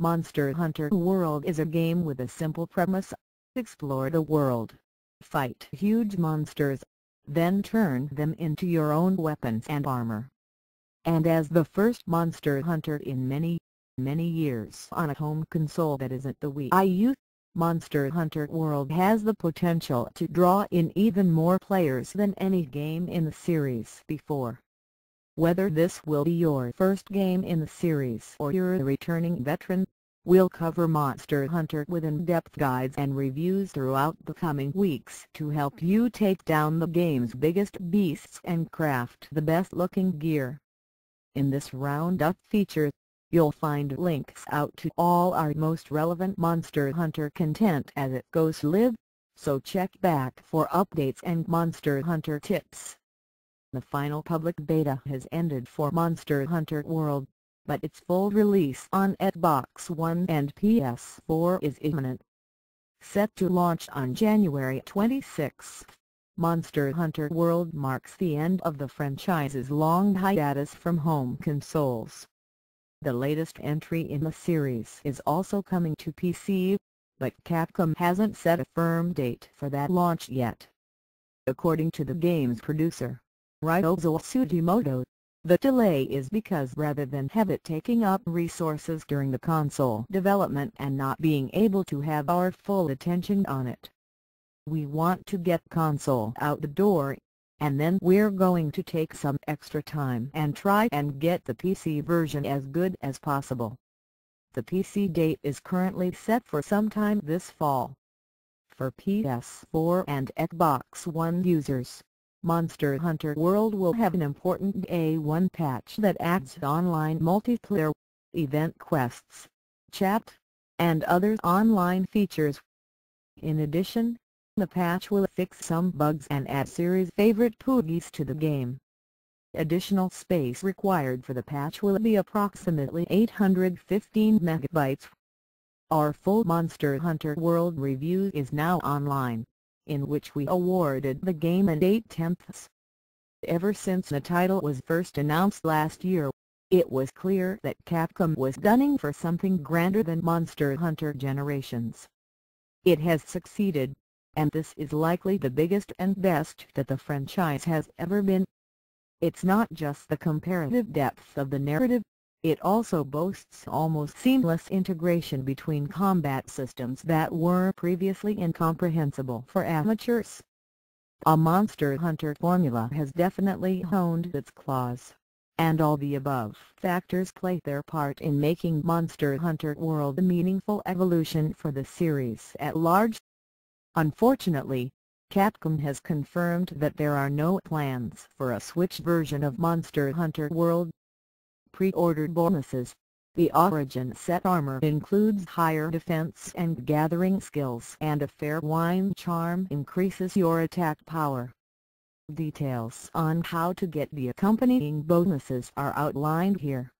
Monster Hunter World is a game with a simple premise. Explore the world. Fight huge monsters. Then turn them into your own weapons and armor. And as the first Monster Hunter in many, many years on a home console that isn't the Wii U, Monster Hunter World has the potential to draw in even more players than any game in the series before. Whether this will be your first game in the series or you're a returning veteran, we'll cover Monster Hunter with in-depth guides and reviews throughout the coming weeks to help you take down the game's biggest beasts and craft the best-looking gear. In this roundup feature, you'll find links out to all our most relevant Monster Hunter content as it goes live, so check back for updates and Monster Hunter tips. The final public beta has ended for Monster Hunter World, but its full release on Xbox One and PS4 is imminent. Set to launch on January 26, Monster Hunter World marks the end of the franchise's long hiatus from home consoles. The latest entry in the series is also coming to PC, but Capcom hasn't set a firm date for that launch yet. According to the game's producer, Ryozo Tsujimoto. The delay is because rather than have it taking up resources during the console development and not being able to have our full attention on it. We want to get console out the door, and then we're going to take some extra time and try and get the PC version as good as possible. The PC date is currently set for sometime this fall. For PS4 and Xbox One users, Monster Hunter World will have an important A1 patch that adds online multiplayer, event quests, chat, and other online features. In addition, the patch will fix some bugs and add series favorite Poogies to the game. Additional space required for the patch will be approximately 815 megabytes. Our full Monster Hunter World review is now online in which we awarded the game an 8 tenths. Ever since the title was first announced last year, it was clear that Capcom was gunning for something grander than Monster Hunter Generations. It has succeeded, and this is likely the biggest and best that the franchise has ever been. It's not just the comparative depth of the narrative, it also boasts almost seamless integration between combat systems that were previously incomprehensible for amateurs. A Monster Hunter formula has definitely honed its claws, and all the above factors play their part in making Monster Hunter World a meaningful evolution for the series at large. Unfortunately, Capcom has confirmed that there are no plans for a Switch version of Monster Hunter World pre-ordered bonuses. The Origin set armor includes higher defense and gathering skills and a fair wind charm increases your attack power. Details on how to get the accompanying bonuses are outlined here.